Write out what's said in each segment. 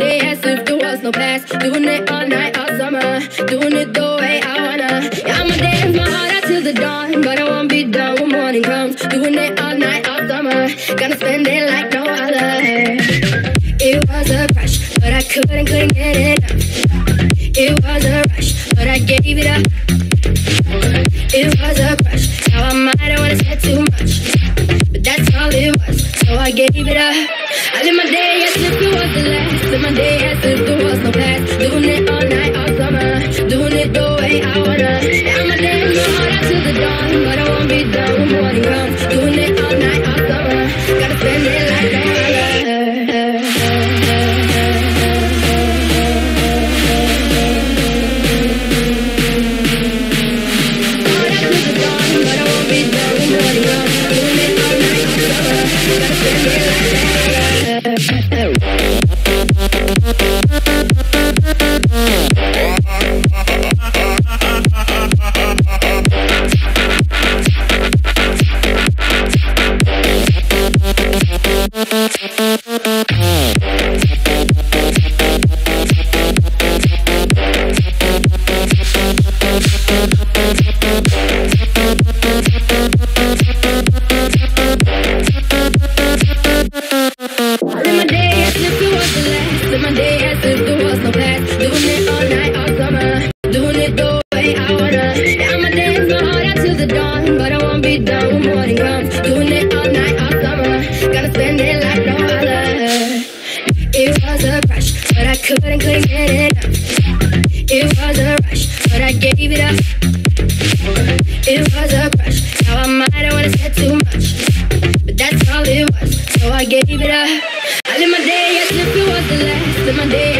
day as if there was no past. Doing it all night, all summer. Doing it the way I wanna. Yeah, I'ma dance my heart out till the dawn. But I won't be done when morning comes. Doing it all night, all summer. Gonna spend it like no other. It was a crush, but I couldn't, couldn't get enough. It was a rush, but I gave it up. It was a crush, now I might have wanna said too much, but that's all it was. So I gave it up. I live my day Live it it. It was a crush, but I couldn't, get enough. It was a rush, but I gave it up. It was a crush, now I might wanna too much, but that's all it was. So I gave it up. I live my day as if it was the last. Live my day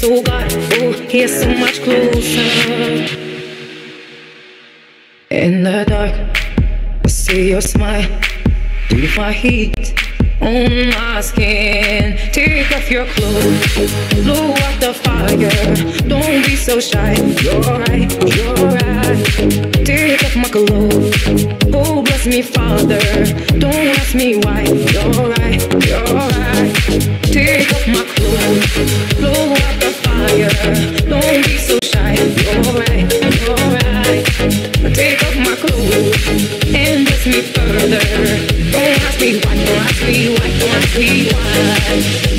soul got oh here so much closer. In the dark, I see your smile through my heat on my skin. Take off your clothes, blow out the fire. Don't be so shy. You're right, you're right. Take off my clothes. Oh, bless me, Father. Don't ask me why. together. They ask me why, ask me why, ask me why.